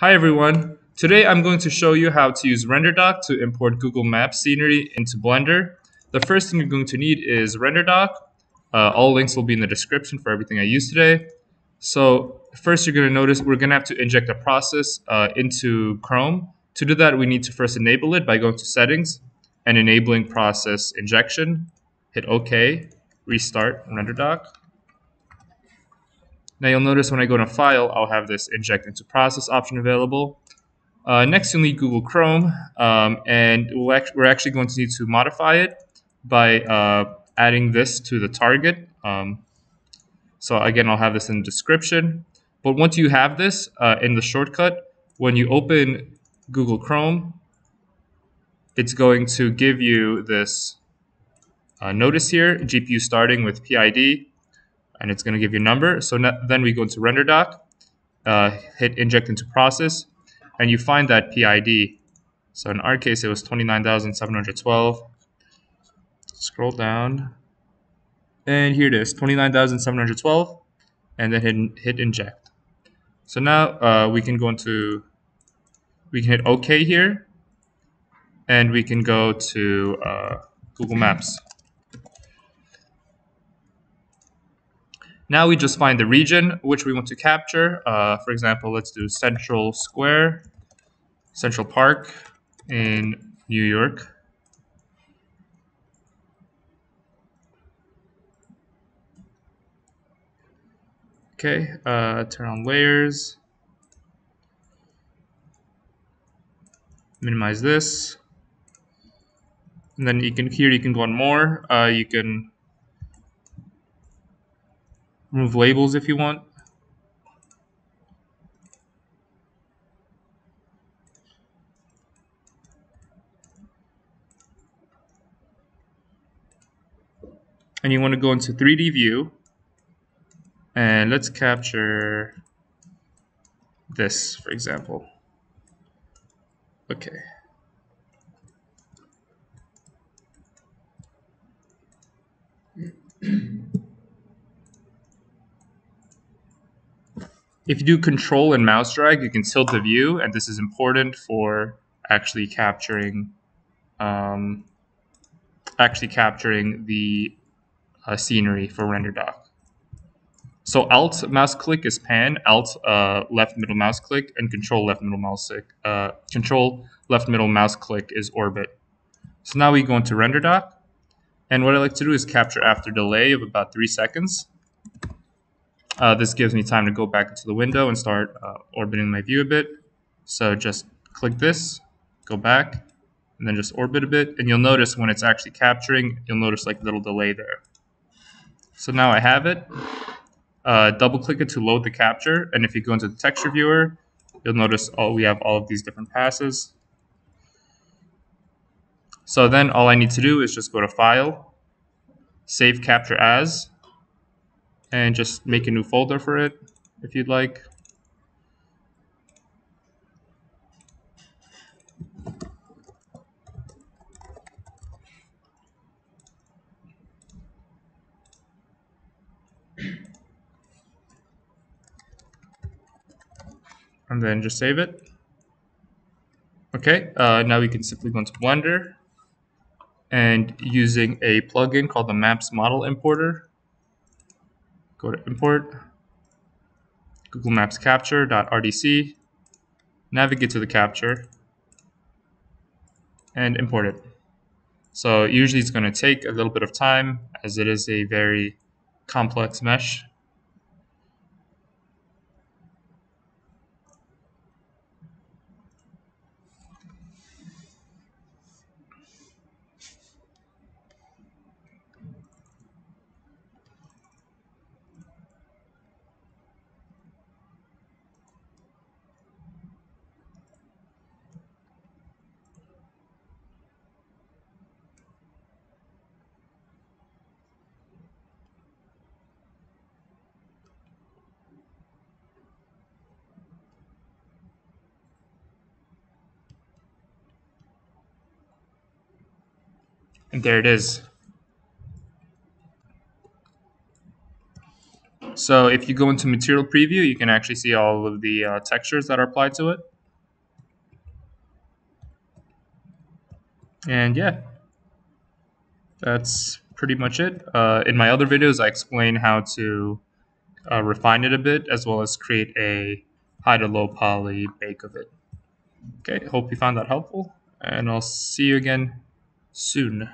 Hi everyone. Today I'm going to show you how to use RenderDoc to import Google Maps scenery into Blender. The first thing you're going to need is RenderDoc. Uh, all links will be in the description for everything I use today. So first you're going to notice we're going to have to inject a process uh, into Chrome. To do that we need to first enable it by going to settings and enabling process injection. Hit OK, restart RenderDoc. Now you'll notice when I go to File, I'll have this Inject into Process option available. Uh, next, you'll need Google Chrome, um, and we we are actually going to need to modify it by uh, adding this to the target. Um, so again, I'll have this in the description. But once you have this uh, in the shortcut, when you open Google Chrome, it's going to give you this uh, notice here, GPU starting with PID and it's going to give you a number. So then we go into RenderDoc, uh, hit inject into process, and you find that PID. So in our case, it was 29,712. Scroll down, and here it is, 29,712, and then hit, hit inject. So now uh, we can go into, we can hit OK here, and we can go to uh, Google Maps. Now we just find the region which we want to capture. Uh, for example, let's do Central Square, Central Park in New York. Okay, uh, turn on layers. Minimize this. And then you can here you can go on more. Uh, you can remove labels if you want. And you want to go into 3D view and let's capture this, for example. Okay. If you do control and mouse drag, you can tilt the view, and this is important for actually capturing um, actually capturing the uh, scenery for RenderDoc. So Alt mouse click is pan, Alt uh, left middle mouse click, and Control left middle mouse click. Uh, control left middle mouse click is orbit. So now we go into RenderDoc, and what I like to do is capture after delay of about three seconds. Uh, this gives me time to go back into the window and start uh, orbiting my view a bit. So just click this, go back, and then just orbit a bit. And you'll notice when it's actually capturing, you'll notice like a little delay there. So now I have it. Uh, double click it to load the capture. And if you go into the texture viewer, you'll notice all we have all of these different passes. So then all I need to do is just go to File, Save Capture As, and just make a new folder for it if you'd like. And then just save it. Okay, uh, now we can simply go into Blender and using a plugin called the Maps Model Importer, go to import, Google Maps capture.rdc, navigate to the capture, and import it. So usually it's going to take a little bit of time as it is a very complex mesh. And there it is. So if you go into material preview, you can actually see all of the uh, textures that are applied to it. And yeah, that's pretty much it. Uh, in my other videos, I explain how to uh, refine it a bit, as well as create a high to low poly bake of it. Okay, hope you found that helpful, and I'll see you again soon.